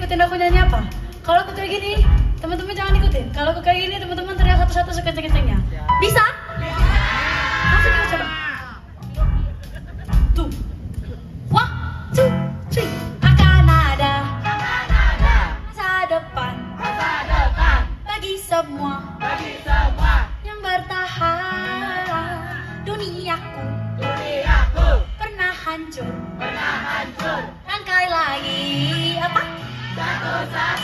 ikutin aku nyanyi apa? Kalau aku kayak gini, teman-teman jangan ikutin. Kalau aku kayak gini, teman-teman teriak satu-satu sekenceng-kencengnya. Bisa? Langsung kita coba. Tuh. One, two, three. Akan ada masa depan bagi semua yang bertahan. Duniaku pernah hancur. Lagi apa? Rosa.